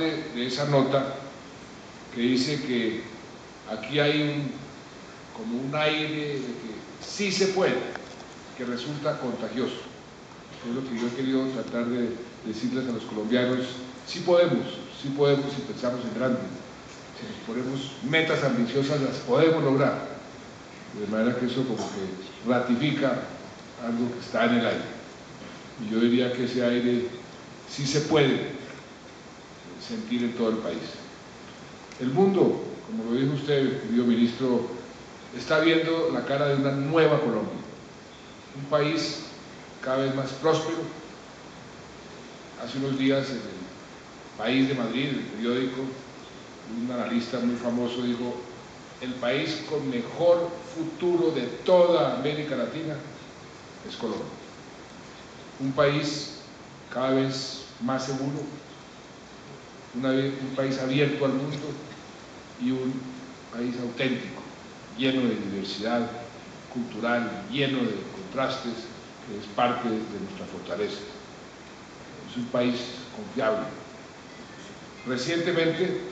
de esa nota que dice que aquí hay un, como un aire de que sí se puede, que resulta contagioso. Es lo que yo he querido tratar de decirles a los colombianos, sí podemos, sí podemos si pensamos en grande, si nos ponemos metas ambiciosas las podemos lograr, de manera que eso como que ratifica algo que está en el aire. Y yo diría que ese aire sí se puede sentir en todo el país. El mundo, como lo dijo usted, querido ministro, está viendo la cara de una nueva Colombia, un país cada vez más próspero. Hace unos días en el País de Madrid, el periódico, un analista muy famoso dijo, el país con mejor futuro de toda América Latina es Colombia. Un país cada vez más seguro, un país abierto al mundo y un país auténtico, lleno de diversidad cultural, lleno de contrastes, que es parte de nuestra fortaleza. Es un país confiable. Recientemente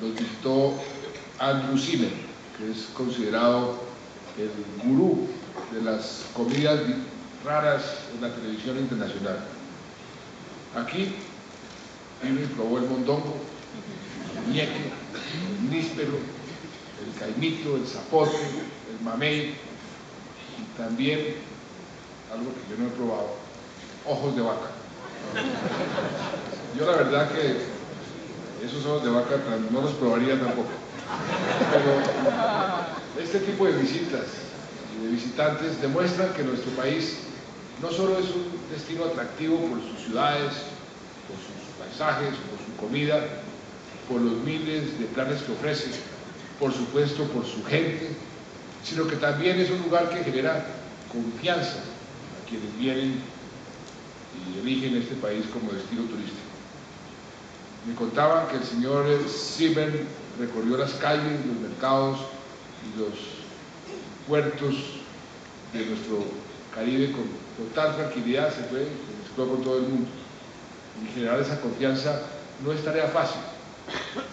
nos visitó Andrew Zimmer, que es considerado el gurú de las comidas raras en la televisión internacional. Aquí y probó el mondongo, el ñeque, el níspero, el caimito, el zapote, el mamey y también algo que yo no he probado, ojos de vaca. Yo la verdad que esos ojos de vaca no los probaría tampoco. Pero este tipo de visitas y de visitantes demuestran que nuestro país no solo es un destino atractivo por sus ciudades, por sus paisajes, por su comida, por los miles de planes que ofrece, por supuesto por su gente, sino que también es un lugar que genera confianza a quienes vienen y eligen este país como destino turístico. Me contaban que el señor Sieben recorrió las calles, los mercados y los puertos de nuestro Caribe con total tranquilidad, se fue, se mezcló con todo el mundo. Y generar esa confianza no es tarea fácil.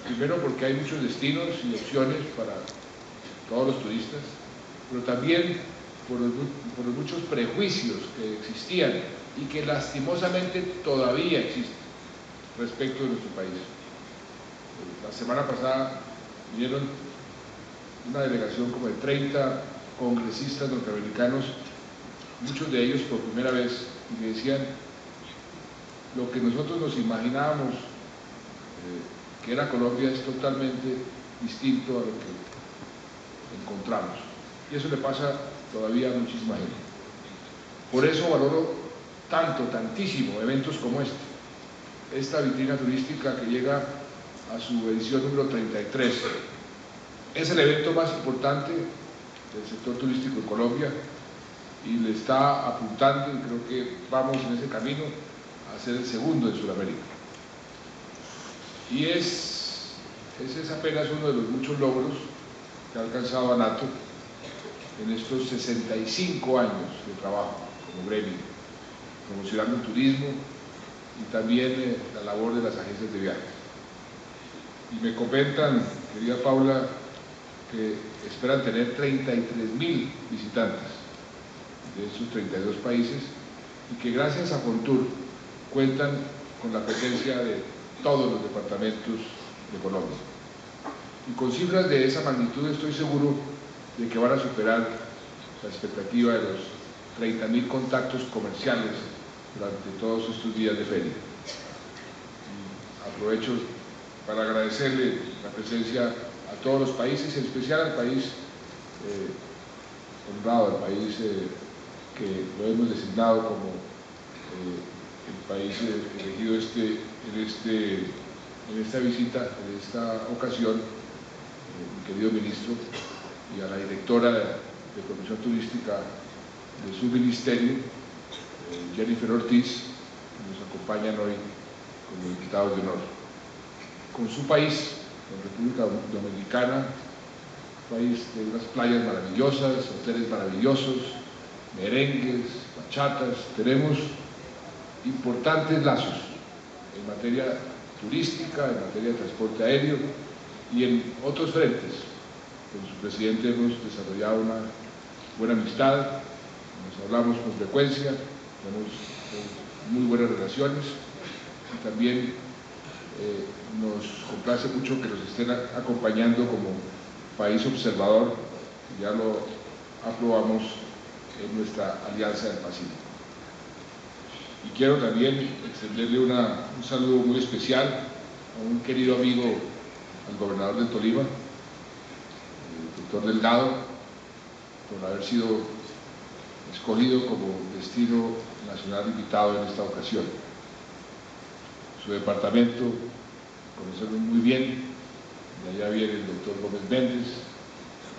Primero porque hay muchos destinos y opciones para todos los turistas, pero también por los, por los muchos prejuicios que existían y que lastimosamente todavía existen respecto de nuestro país. La semana pasada vinieron una delegación como de 30 congresistas norteamericanos, muchos de ellos por primera vez, y me decían, lo que nosotros nos imaginábamos eh, que era Colombia es totalmente distinto a lo que encontramos. Y eso le pasa todavía a muchísima gente. Por eso valoro tanto, tantísimo eventos como este. Esta vitrina turística que llega a su edición número 33. Es el evento más importante del sector turístico de Colombia y le está apuntando, y creo que vamos en ese camino, a ser el segundo de Sudamérica. Y es, ese es apenas uno de los muchos logros que ha alcanzado ANATO en estos 65 años de trabajo como gremio, promocionando el turismo y también eh, la labor de las agencias de viajes. Y me comentan, querida Paula, que esperan tener 33 mil visitantes de esos 32 países y que gracias a Fontur cuentan con la presencia de todos los departamentos de Colombia. Y con cifras de esa magnitud estoy seguro de que van a superar la expectativa de los 30.000 contactos comerciales durante todos estos días de feria. aprovecho para agradecerle la presencia a todos los países, en especial al país eh, honrado, al país eh, que lo hemos designado como país elegido este, en, este, en esta visita, en esta ocasión, mi querido ministro, y a la directora de promoción turística de su ministerio, Jennifer Ortiz, que nos acompañan hoy como invitados de honor. Con su país, con República Dominicana, país de unas playas maravillosas, hoteles maravillosos, merengues, bachatas, tenemos importantes lazos en materia turística, en materia de transporte aéreo y en otros frentes. Con su presidente hemos desarrollado una buena amistad, nos hablamos con frecuencia, tenemos muy buenas relaciones y también eh, nos complace mucho que nos estén acompañando como país observador, ya lo aprobamos en nuestra Alianza del Pacífico. Y quiero también extenderle un saludo muy especial a un querido amigo, al gobernador de Tolima, el doctor Delgado, por haber sido escogido como destino nacional invitado en esta ocasión. Su departamento, conocemos muy bien, de allá viene el doctor Gómez Méndez,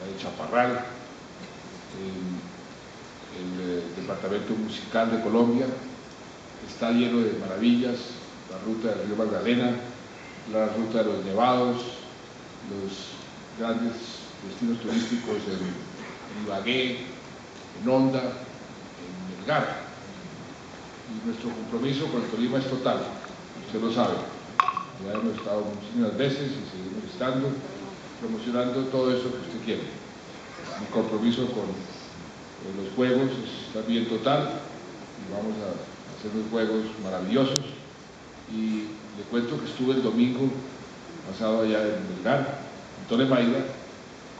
de Chaparral, el, eh, Departamento Musical de Colombia, está lleno de maravillas, la ruta del río Magdalena, la ruta de los nevados, los grandes destinos turísticos en, Ibagué, en Honda, en Melgar. Y nuestro compromiso con el Tolima es total, usted lo sabe. Ya hemos estado muchísimas veces y seguimos estando promocionando todo eso que usted quiere. Mi compromiso con los juegos es también total y vamos a hacer unos juegos maravillosos y le cuento que estuve el domingo pasado allá en Melgar, en Tolemaida,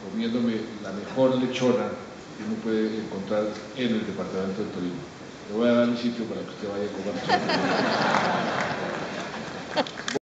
comiéndome la mejor lechona que uno puede encontrar en el departamento de Tolima. Le voy a dar el sitio para que usted vaya a comer.